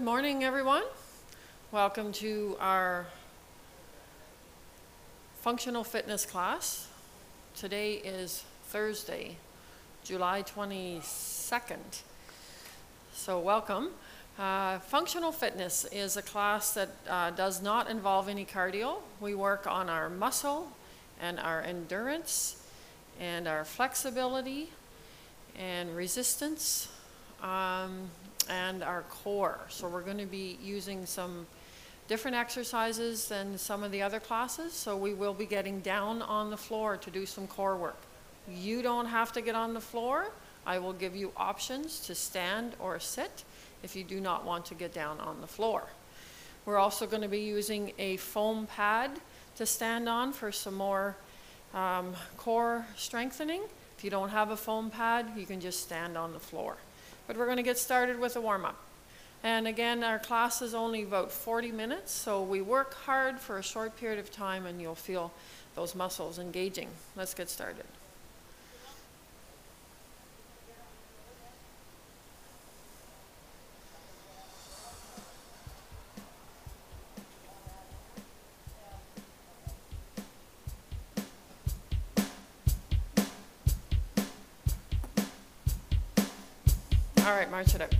Good morning, everyone. Welcome to our functional fitness class. Today is Thursday, July 22nd. So, welcome. Uh, functional fitness is a class that uh, does not involve any cardio. We work on our muscle and our endurance and our flexibility and resistance um, and our core. So we're going to be using some different exercises than some of the other classes. So we will be getting down on the floor to do some core work. You don't have to get on the floor. I will give you options to stand or sit if you do not want to get down on the floor. We're also going to be using a foam pad to stand on for some more um, core strengthening. If you don't have a foam pad, you can just stand on the floor. But we're going to get started with a warm up. And again, our class is only about 40 minutes, so we work hard for a short period of time and you'll feel those muscles engaging. Let's get started. All right,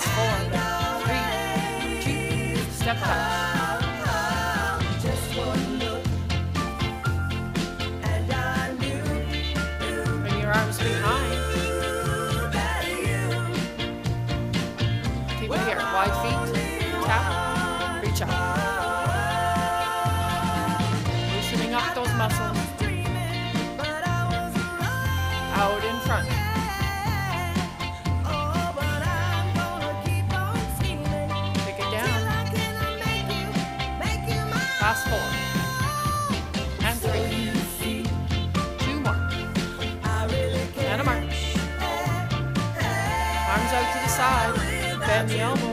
Last The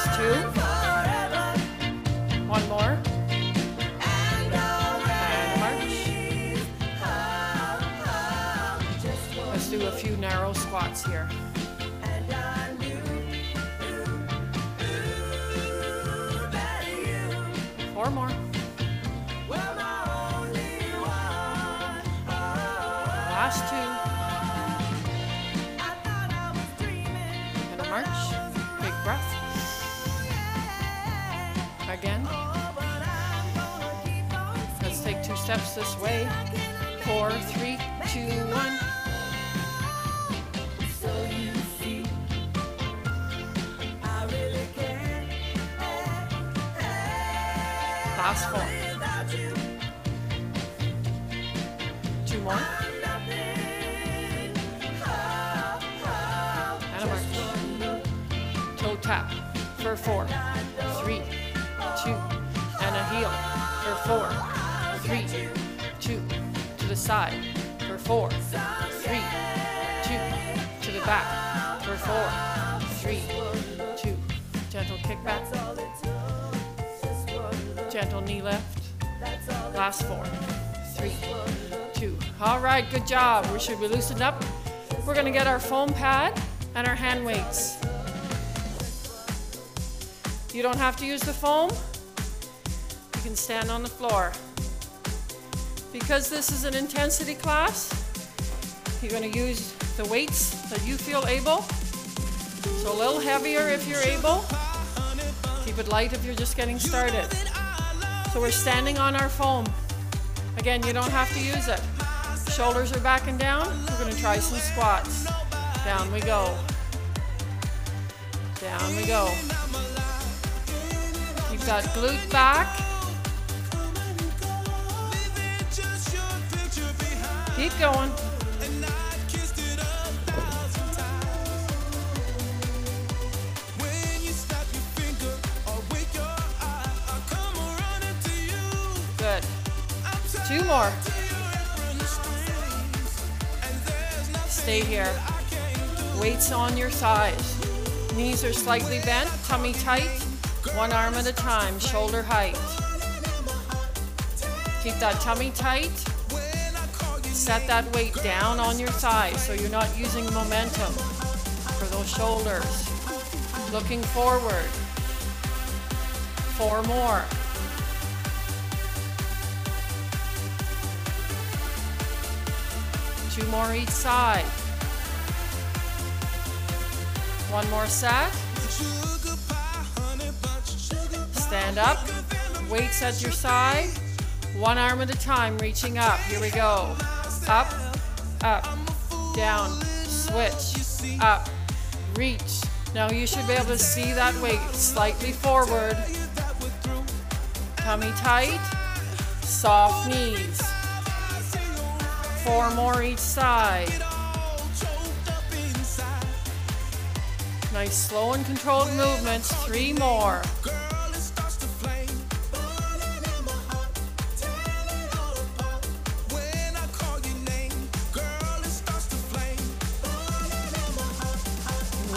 last two, one more, and march. Let's do a few narrow squats here. Steps this way. Four, three, two, one. So you see, I really can't Last four. Two more. And a march. Toe tap for four, three, two, and a heel for four, three, two, to the side for four, three, two, to the back for four, three, two, gentle kick back, gentle knee all. last four, three, two. All right, good job. We should be loosened up. We're gonna get our foam pad and our hand weights. You don't have to use the foam. You can stand on the floor. Because this is an intensity class, you're gonna use the weights that you feel able. So a little heavier if you're able. Keep it light if you're just getting started. So we're standing on our foam. Again, you don't have to use it. Shoulders are back and down. We're gonna try some squats. Down we go. Down we go. Keep that glute back. Keep going. Good. Two more. Stay here. Weights on your thighs. Knees are slightly bent, tummy tight. One arm at a time, shoulder height. Keep that tummy tight. Set that weight down on your thighs so you're not using momentum for those shoulders. Looking forward. Four more. Two more each side. One more set. Stand up. Weights at your side. One arm at a time, reaching up. Here we go. Up, up, down, switch, up, reach. Now you should be able to see that weight slightly forward. Tummy tight, soft knees. Four more each side. Nice slow and controlled movements. Three more.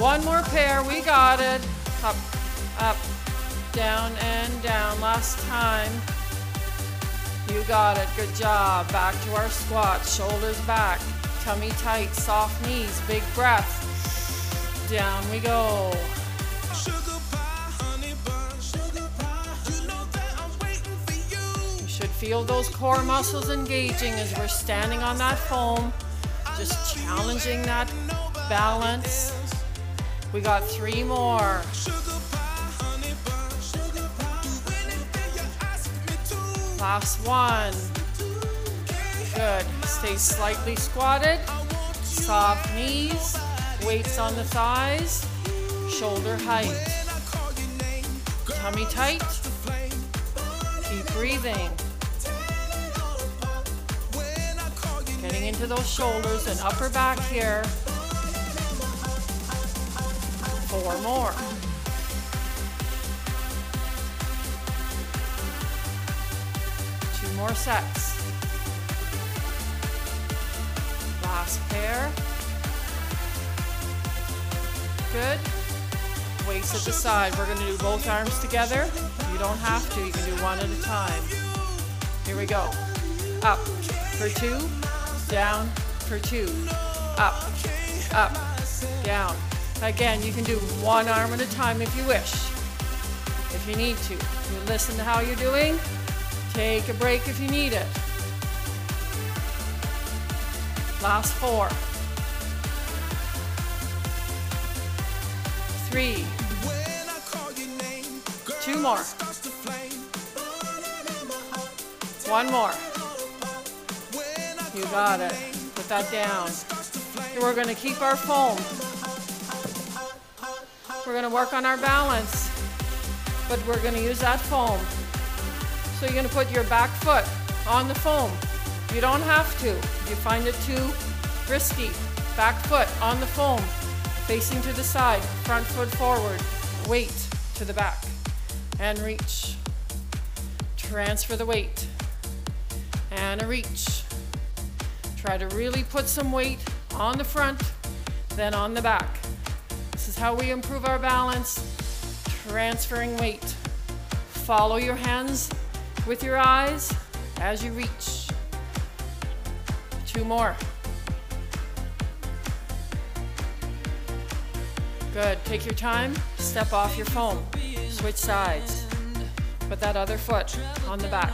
One more pair. We got it. Up, up, down, and down. Last time. You got it. Good job. Back to our squat. Shoulders back. Tummy tight. Soft knees. Big breath. Down we go. You should feel those core muscles engaging as we're standing on that foam, just challenging that balance. We got three more. Last one. Good. Stay slightly squatted. Soft knees. Weights on the thighs. Shoulder height. Tummy tight. Keep breathing. Getting into those shoulders and upper back here. Four more. Two more sets. Last pair. Good. Weights at the side. We're going to do both arms together. You don't have to. You can do one at a time. Here we go. Up for two. Down for two. Up. up, down. Again, you can do one arm at a time if you wish. If you need to. You listen to how you're doing. Take a break if you need it. Last four. Three. Two more. One more. You got it. Put that down. We're going to keep our foam. We're going to work on our balance, but we're going to use that foam. So you're going to put your back foot on the foam. You don't have to. If you find it too risky, back foot on the foam, facing to the side, front foot forward, weight to the back, and reach. Transfer the weight, and a reach. Try to really put some weight on the front, then on the back. How we improve our balance, transferring weight. Follow your hands with your eyes as you reach. Two more. Good. Take your time. Step off your foam. Switch sides. Put that other foot on the back.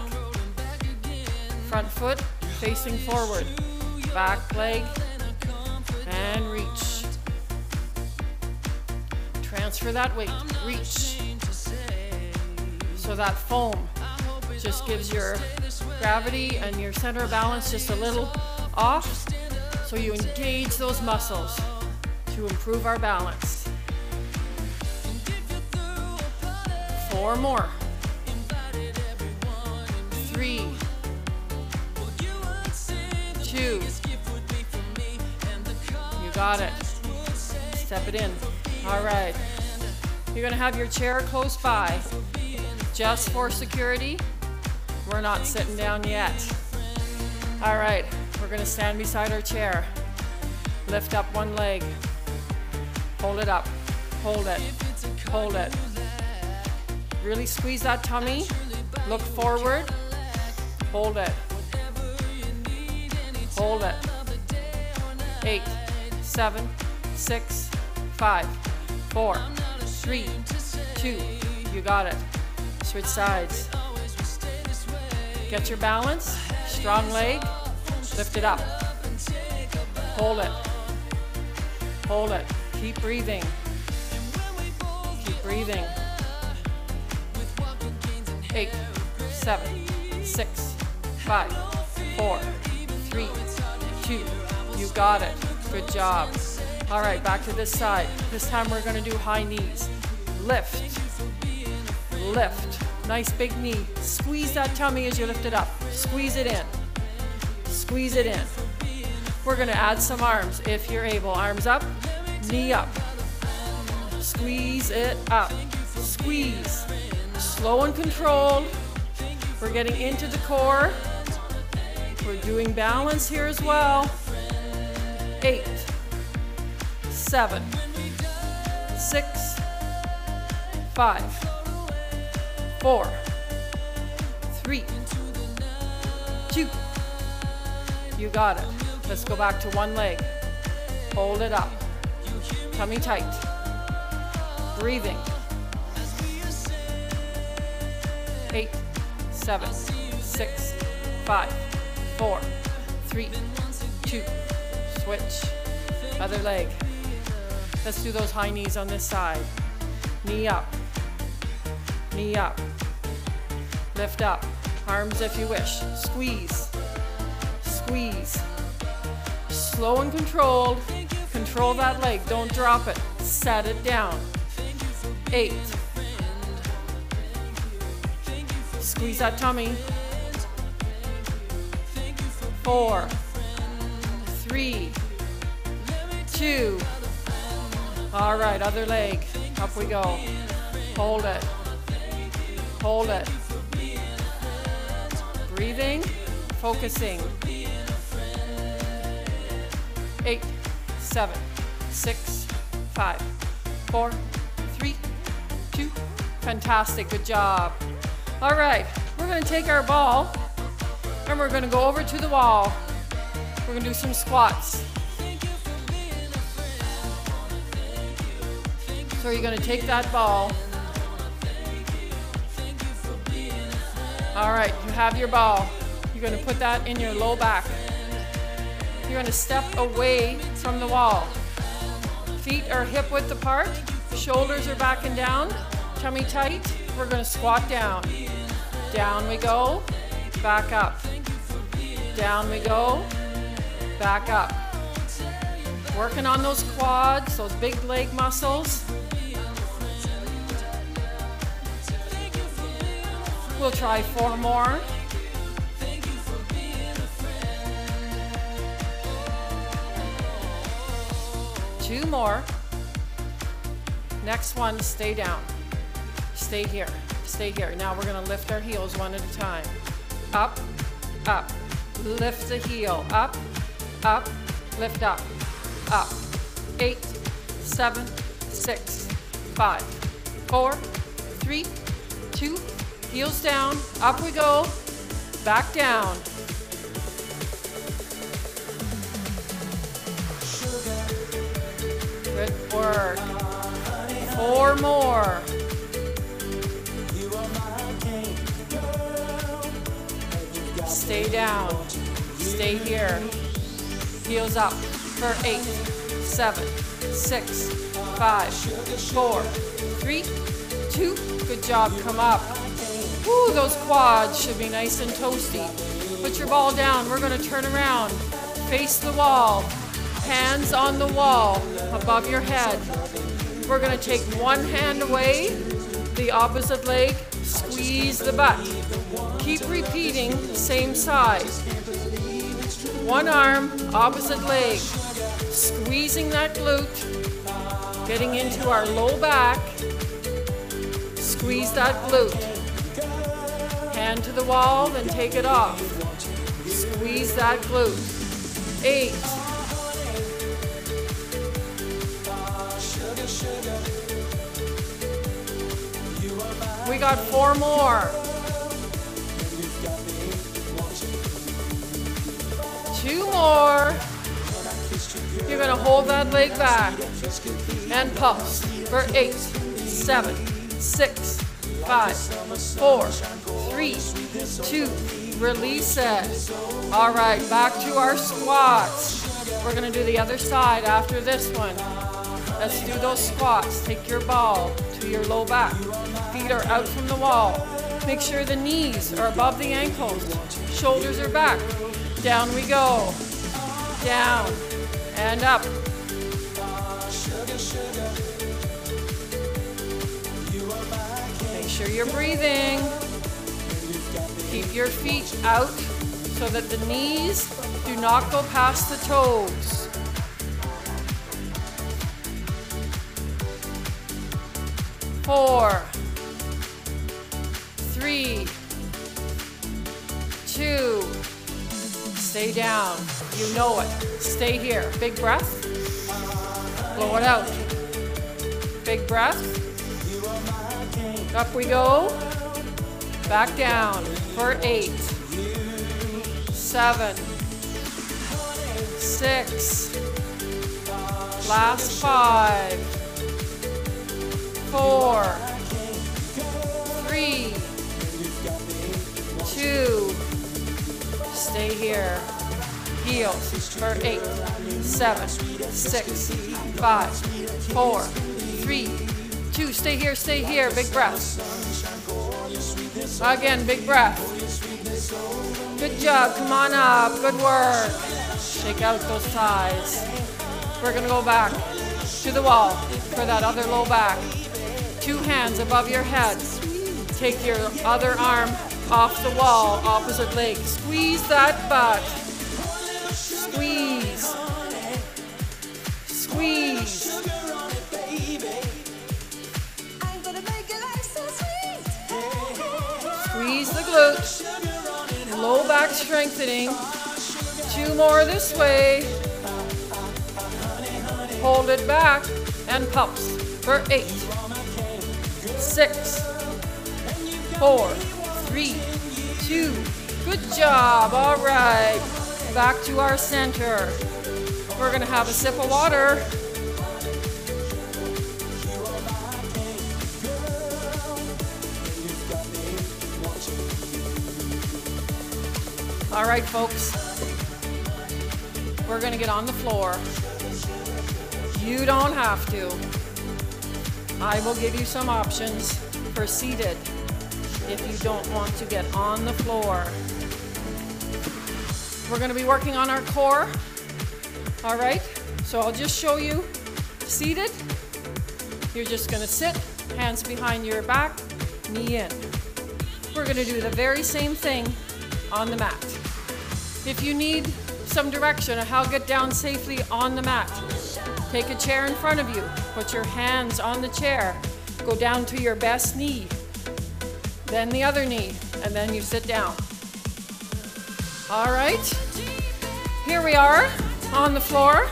Front foot facing forward. Back leg and reach. Transfer that weight. Reach. So that foam just gives your gravity and your center of balance just a little off. So you engage those muscles to improve our balance. Four more. Three. Two. You got it. Step it in. All right. You're going to have your chair close by. Just for security, we're not sitting down yet. All right. We're going to stand beside our chair. Lift up one leg. Hold it up. Hold it. Hold it. Really squeeze that tummy. Look forward. Hold it. Hold it. Eight, seven, six, five, four, three, two. You got it. Switch sides. Get your balance. Strong leg. Lift it up. Hold it. Hold it. Keep breathing. Keep breathing. Eight, seven, six, five, four, three, two. You got it. Good job. All right, back to this side. This time we're going to do high knees. Lift. Lift. Nice big knee. Squeeze that tummy as you lift it up. Squeeze it in. Squeeze it in. We're going to add some arms if you're able. Arms up, knee up. Squeeze it up. Squeeze. Slow and controlled. We're getting into the core. We're doing balance here as well. Eight, seven, six, five, four, three, two. You got it. Let's go back to one leg. Hold it up. Tummy tight. Breathing. Eight, seven, six, five, four, three, two. Switch. Other leg. Let's do those high knees on this side. Knee up. Knee up. Lift up. Arms if you wish. Squeeze. Squeeze. Slow and controlled. Control that leg. Don't drop it. Set it down. Eight. Squeeze that tummy. Four. Three. Two. All right, other leg. Up we go. Hold it. Hold it. Breathing. Focusing. Eight, seven, six, five, four, three, two. Fantastic. Good job. All right, we're going to take our ball and we're going to go over to the wall. We're going to do some squats. So you're gonna take that ball. All right, you have your ball. You're gonna put that in your low back. You're gonna step away from the wall. Feet are hip width apart, shoulders are back and down, tummy tight. We're gonna squat down. Down we go, back up. Down we go, back up. Working on those quads, those big leg muscles. We'll try four more. Two more. Next one, stay down. Stay here. Stay here. Now we're going to lift our heels one at a time. Up, up. Lift the heel. Up, up. Lift up, up. Eight, seven, six, five, four, three, two. Heels down. Up we go. Back down. Good work. Four more. Stay down. Stay here. Heels up for eight, seven, six, five, four, three, two. Good job. Come up. Woo, those quads should be nice and toasty. Put your ball down. We're going to turn around. Face the wall. Hands on the wall above your head. We're going to take one hand away, the opposite leg, squeeze the butt. Keep repeating, same side. One arm, opposite leg, squeezing that glute, getting into our low back. Squeeze that glute. Hand to the wall, then take it off. Squeeze that glute. Eight. We got four more. Two more. You're gonna hold that leg back and pulse for eight, seven, six, five, four, three, two. Release it. All right, back to our squats. We're gonna do the other side after this one. Let's do those squats. Take your ball to your low back. Feet are out from the wall. Make sure the knees are above the ankles. Shoulders are back. Down we go. Down and up. Make sure you're breathing. Keep your feet out so that the knees do not go past the toes. Four, three, two, stay down. You know it. Stay here. Big breath. Blow it out. Big breath. Up we go. Back down for eight, seven, six, last five, four, three, two, stay here. Heels for eight, seven, six, five, four, three, two. Stay here, stay here. Big breath. Again, big breath. Good job. Come on up. Good work. Shake out those thighs. We're going to go back to the wall for that other low back. Two hands above your head. Take your other arm off the wall, opposite leg. Squeeze that butt. Squeeze. Squeeze. Glutes. Low back strengthening. Two more this way. Hold it back and pulse for eight, six, four, three, two. Good job. All right. Back to our center. We're going to have a sip of water. All right, folks. We're going to get on the floor. You don't have to. I will give you some options for seated if you don't want to get on the floor. We're going to be working on our core. All right? So I'll just show you seated. You're just going to sit, hands behind your back, knee in. We're going to do the very same thing on the mat. If you need some direction on how to get down safely on the mat, take a chair in front of you, put your hands on the chair, go down to your best knee, then the other knee, and then you sit down. All right, here we are on the floor.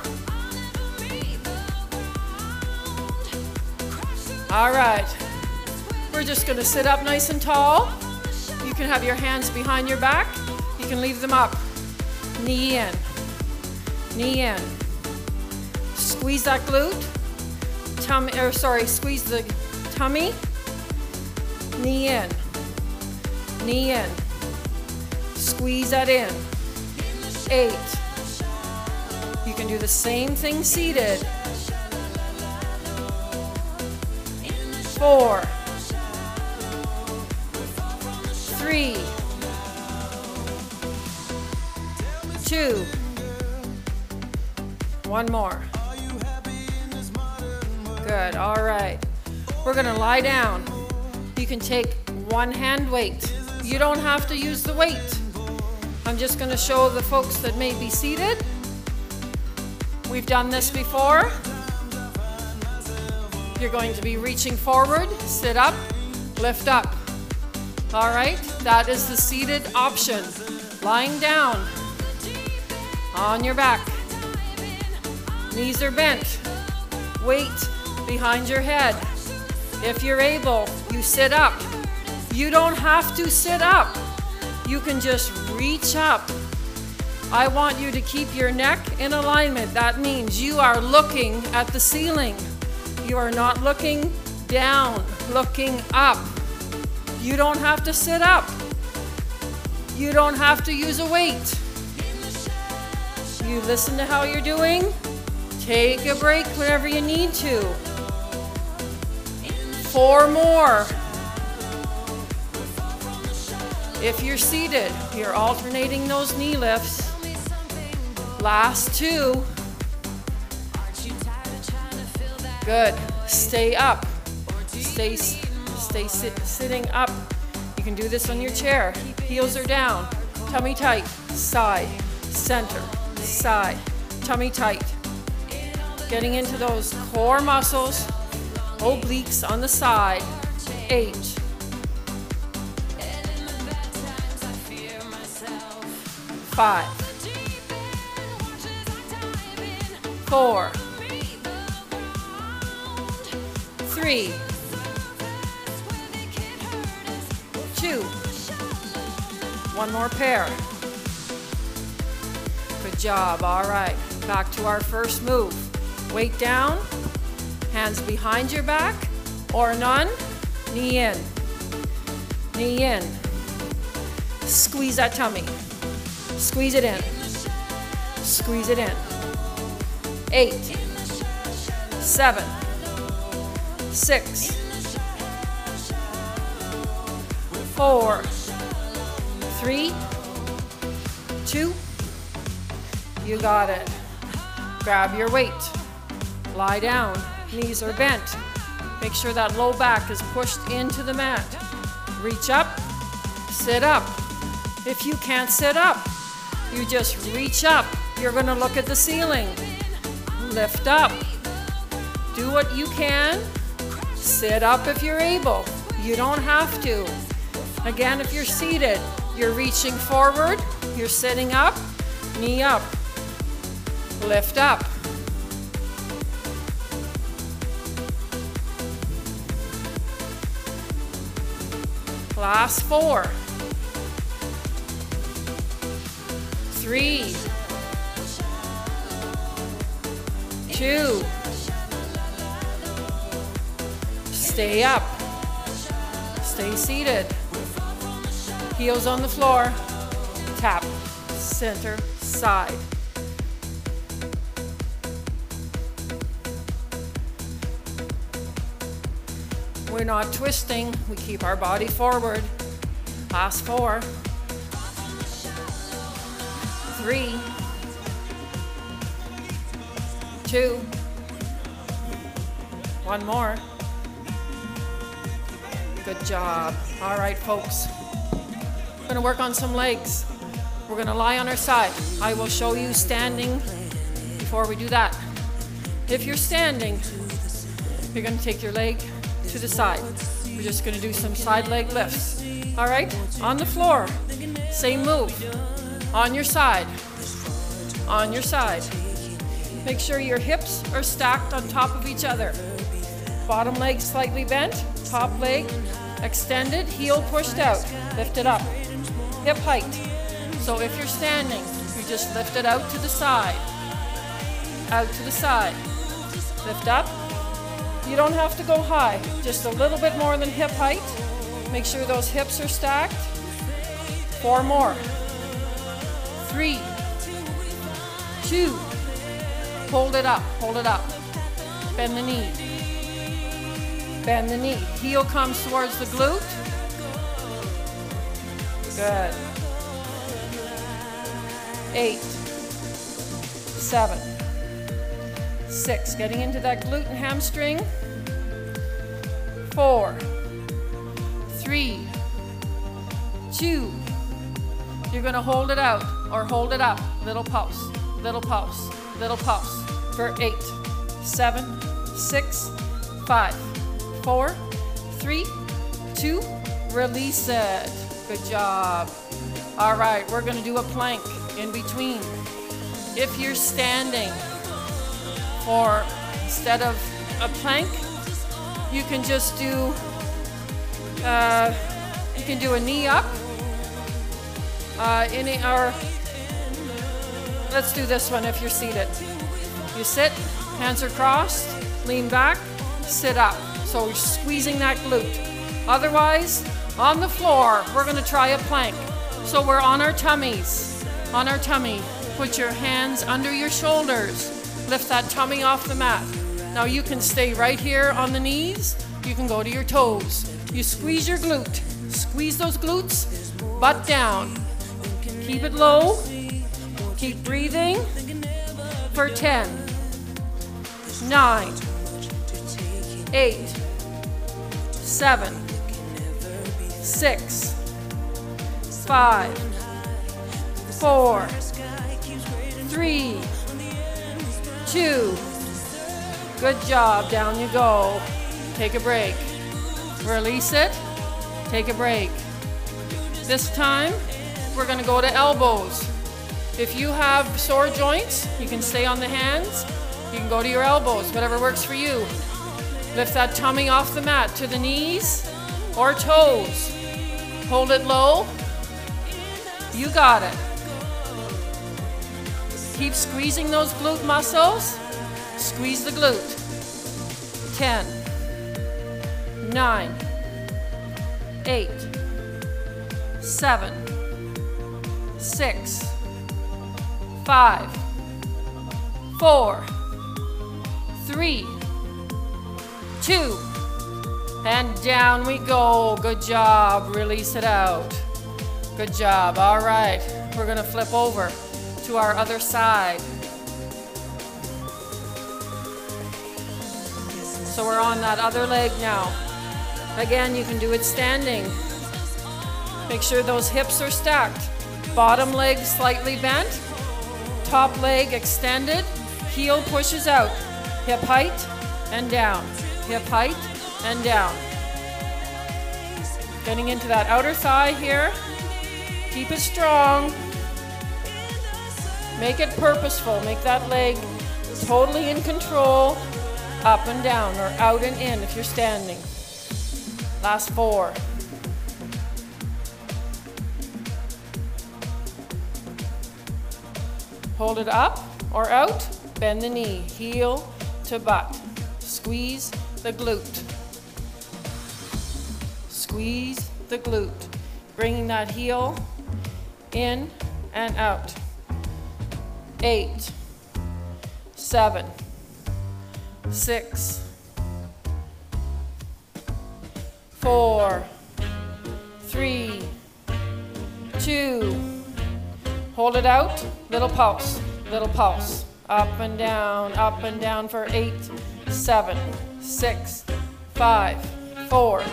All right, we're just gonna sit up nice and tall. You can have your hands behind your back. You can leave them up. Knee in, knee in. Squeeze that glute. Tummy, or sorry, squeeze the tummy. Knee in, knee in. Squeeze that in. Eight. You can do the same thing seated. Four. Three. Two. One more. Good. All right. We're to lie down. You can take one hand weight. You don't have to use the weight. I'm just to show the folks that may be seated. We've done this before. You're going to be reaching forward, sit up, lift up. All right, that is the seated option. Lying down on your back. Knees are bent. Weight behind your head. If you're able, you sit up. You don't have to sit up. You can just reach up. I want you to keep your neck in alignment. That means you are looking at the ceiling. You are not looking down, looking up. You don't have to sit up. You don't have to use a weight. You listen to how you're doing. Take a break whenever you need to. Four more. If you're seated, you're alternating those knee lifts. Last two. Good. Stay up. Stay, stay sit, sitting up. You can do this on your chair. Heels are down. Tummy tight. Side. Center. Side. Tummy tight. Getting into those core muscles. Obliques on the side. Eight. Five. Four. Three. Two. One more pair. Job. All right. Back to our first move. Weight down. Hands behind your back or none. Knee in. Knee in. Squeeze that tummy. Squeeze it in. Squeeze it in. Eight, seven, six, four, three, two. You got it. Grab your weight. Lie down. Knees are bent. Make sure that low back is pushed into the mat. Reach up. Sit up. If you can't sit up, you just reach up. You're going to look at the ceiling. Lift up. Do what you can. Sit up if you're able. You don't have to. Again, if you're seated, you're reaching forward, you're sitting up, knee up. Lift up. Last four. Three. Two. Stay up. Stay seated. Heels on the floor. Tap, center, side. We're not twisting, we keep our body forward. Last four. Three. Two. One more. Good job. All right, folks. We're gonna work on some legs. We're gonna lie on our side. I will show you standing before we do that. If you're standing, you're gonna take your leg to the side. We're just gonna do some side leg lifts. All right? On the floor. Same move. On your side. On your side. Make sure your hips are stacked on top of each other. Bottom leg slightly bent, top leg extended, heel pushed out. Lift it up. Hip height. So if you're standing, you just lift it out to the side. Out to the side. Lift up. You don't have to go high, just a little bit more than hip height. Make sure those hips are stacked. Four more. Three, two, hold it up, hold it up. Bend the knee. Bend the knee. Heel comes towards the glute. Good. Eight, seven, six. Getting into that glute and hamstring. Four, three, two. You're gonna hold it out or hold it up. Little pulse, little pulse, little pulse for eight, seven, six, five, four, three, two. Release it. Good job. All right, we're gonna do a plank in between. If you're standing for instead of a plank, you can just do uh, you can do a knee up. Uh, any or let's do this one if you're seated. You sit, hands are crossed, lean back, sit up. So we're squeezing that glute. Otherwise, on the floor, we're gonna try a plank. So we're on our tummies. On our tummy. Put your hands under your shoulders. Lift that tummy off the mat. Now you can stay right here on the knees. You can go to your toes. You squeeze your glute. Squeeze those glutes. Butt down. Keep it low. Keep breathing for 10, 9, 8, 7, 6, 5, 4, 3, 2. Good job. Down you go. Take a break. Release it. Take a break. This time, we're going to go to elbows. If you have sore joints, you can stay on the hands. You can go to your elbows, whatever works for you. Lift that tummy off the mat to the knees or toes. Hold it low. You got it. Keep squeezing those glute muscles. Squeeze the glute. 10, 9, 8, 7, 6, 5, 4, 3, 2, and down we go. Good job. Release it out. Good job. All right. We're going to flip over to our other side. So we're on that other leg now. Again, you can do it standing. Make sure those hips are stacked. Bottom leg slightly bent. Top leg extended. Heel pushes out. Hip height and down. Hip height and down. Getting into that outer thigh here. Keep it strong. Make it purposeful. Make that leg totally in control. Up and down or out and in if you're standing. Last four. Hold it up or out. Bend the knee. Heel to butt. Squeeze the glute. Squeeze the glute. Bringing that heel in and out. Eight, seven, six, four, three, two, hold it out, little pulse, little pulse, up and down, up and down for eight, seven, six, five, four,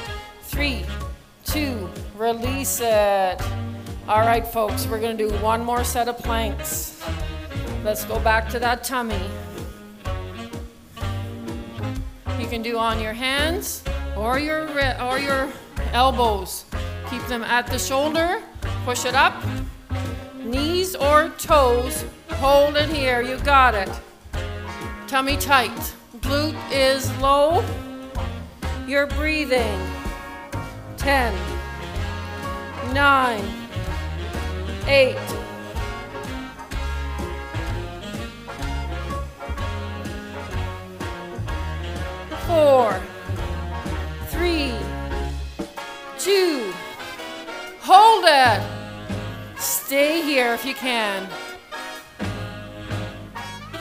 three, two, release it. All right, folks, we're gonna do one more set of planks. Let's go back to that tummy. You can do on your hands or your or your elbows. Keep them at the shoulder. Push it up. Knees or toes. Hold it here. You got it. Tummy tight. Glute is low. You're breathing. 10, 9, 8, four, three, two, hold it. Stay here if you can.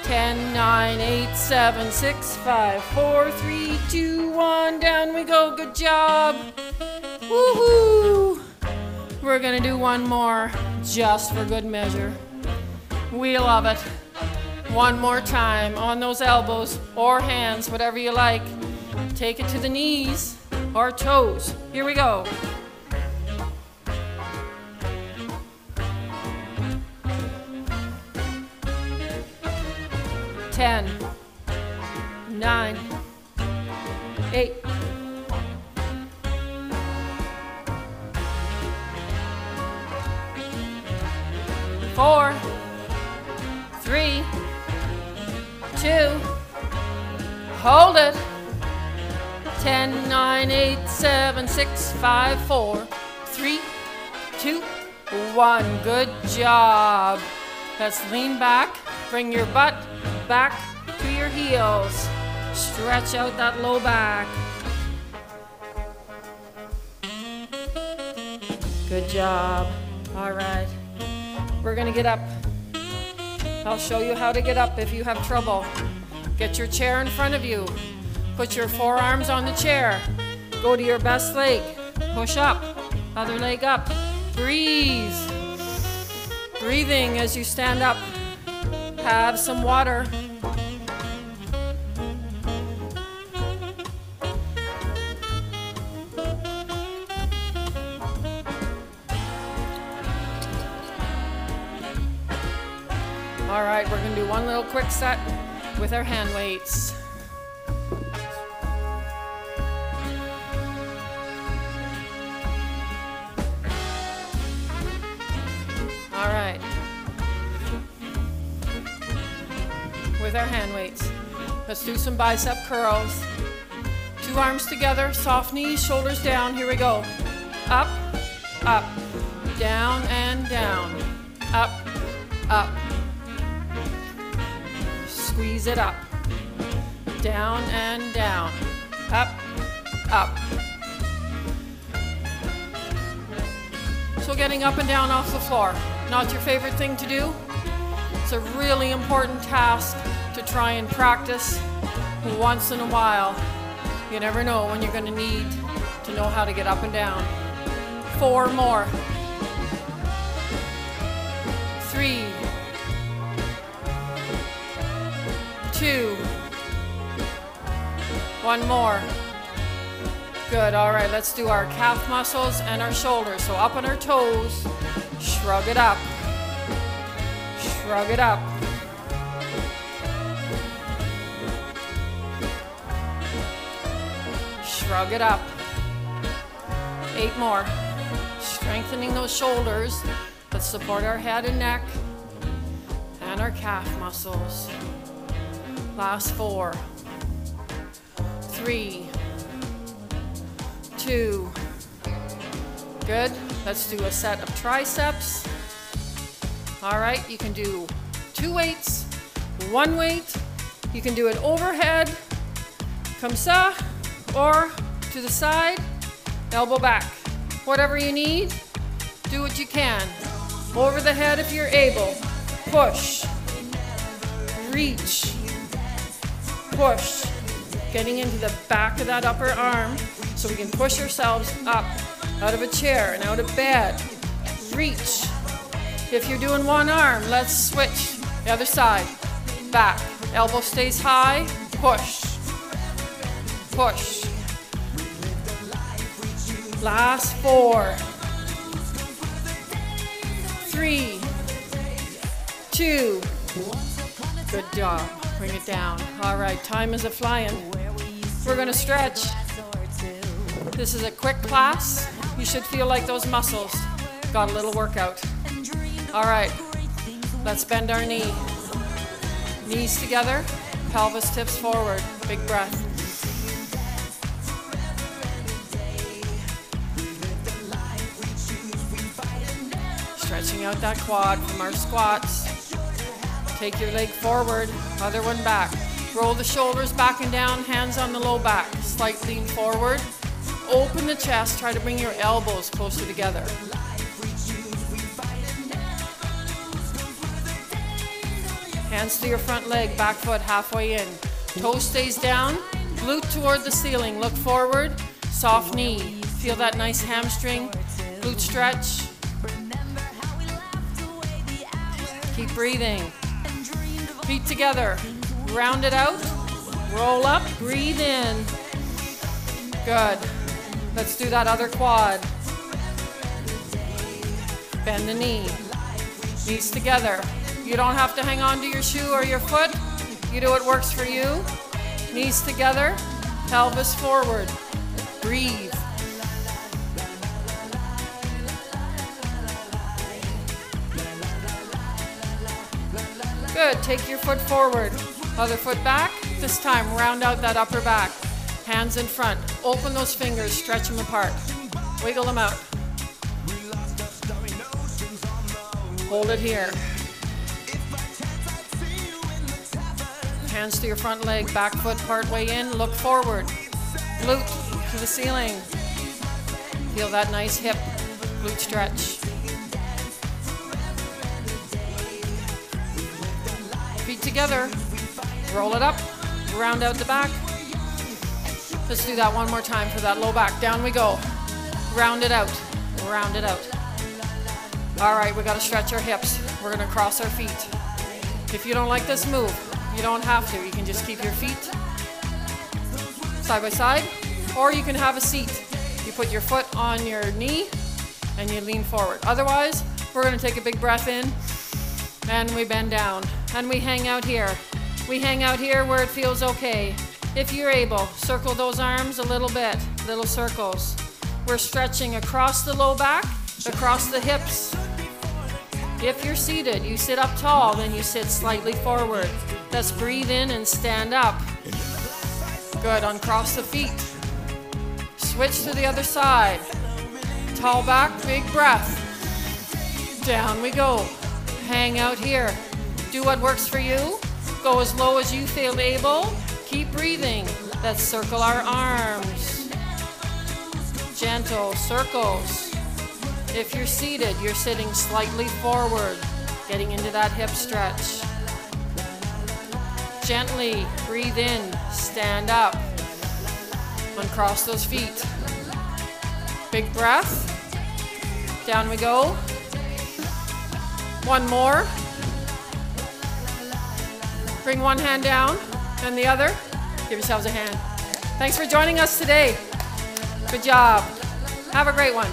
10, 9, 8, 7, 6, 5, 4, 3, 2, 1. Down we go. Good job. Woohoo! We're gonna do one more just for good measure. We love it. One more time on those elbows or hands, whatever you like. Take it to the knees or toes. Here we go. Ten, nine, eight, four, three, two, hold it. 10, 9, 8, 7, 6, 5, 4, 3, 2, 1. Good job. Let's lean back. Bring your butt back to your heels. Stretch out that low back. Good job. All right. We're going to get up. I'll show you how to get up if you have trouble. Get your chair in front of you. Put your forearms on the chair. Go to your best leg. Push up. Other leg up. Breathe. Breathing as you stand up. Have some water. Right, we're gonna do one little quick set with our hand weights. All right. With our hand weights. Let's do some bicep curls. Two arms together, soft knees, shoulders down. Here we go. Up, up, down and down. Up, up. Squeeze it up. Down and down. Up, up. So getting up and down off the floor, not your favorite thing to do? It's a really important task to try and practice once in a while. You never know when you're going to need to know how to get up and down. Four more. Three. Two. One more. Good, all right, let's do our calf muscles and our shoulders. So up on our toes, shrug it up. Shrug it up. Shrug it up. Eight more. Strengthening those shoulders. Let's support our head and neck and our calf muscles. Last four, three, two. Good. Let's do a set of triceps. All right, you can do two weights, one weight. You can do it overhead, comme ça, or to the side, elbow back. Whatever you need, do what you can. Over the head if you're able. Push. reach, push, getting into the back of that upper arm so we can push ourselves up out of a chair and out of bed. Reach. If you're doing one arm, let's switch. The other side. Back. Elbow stays high. Push. Push. Last four. Three. Two. Good job. Bring it down. All right, time is a flying. We're gonna stretch. This is a quick class. You should feel like those muscles got a little workout. All right, let's bend our knee. Knees together, pelvis tips forward. Big breath. Stretching out that quad from our squats. Take your leg forward, other one back. Roll the shoulders back and down, hands on the low back. Slight lean forward. Open the chest, try to bring your elbows closer together. Hands to your front leg, back foot halfway in. Toe stays down, glute toward the ceiling. Look forward, soft knee. Feel that nice hamstring, glute stretch. Keep breathing. Feet together. Round it out. Roll up. Breathe in. Good. Let's do that other quad. Bend the knee. Knees together. You don't have to hang on to your shoe or your foot. You do what works for you. Knees together. Pelvis forward. Breathe. Good. Take your foot forward. Other foot back. This time, round out that upper back. Hands in front. Open those fingers. Stretch them apart. Wiggle them out. Hold it here. Hands to your front leg. Back foot part way in. Look forward. Glute to the ceiling. Feel that nice hip glute stretch. Together. Roll it up. Round out the back. Let's do that one more time for that low back. Down we go. Round it out. Round it out. All right, we got to stretch our hips. We're to cross our feet. If you don't like this move, you don't have to. You can just keep your feet side by side, or you can have a seat. You put your foot on your knee and you lean forward. Otherwise, we're to take a big breath in and we bend down and we hang out here. We hang out here where it feels okay. If you're able, circle those arms a little bit, little circles. We're stretching across the low back, across the hips. If you're seated, you sit up tall, then you sit slightly forward. Let's breathe in and stand up. Good, uncross the feet. Switch to the other side. Tall back, big breath. Down we go. Hang out here. Do what works for you. Go as low as you feel able. Keep breathing. Let's circle our arms. Gentle circles. If you're seated, you're sitting slightly forward, getting into that hip stretch. Gently breathe in, stand up, uncross those feet. Big breath. Down we go. One more. Bring one hand down and the other. Give yourselves a hand. Thanks for joining us today. Good job. Have a great one.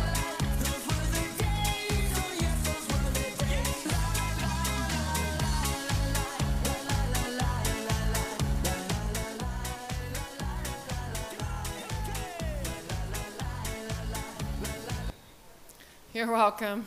You're welcome.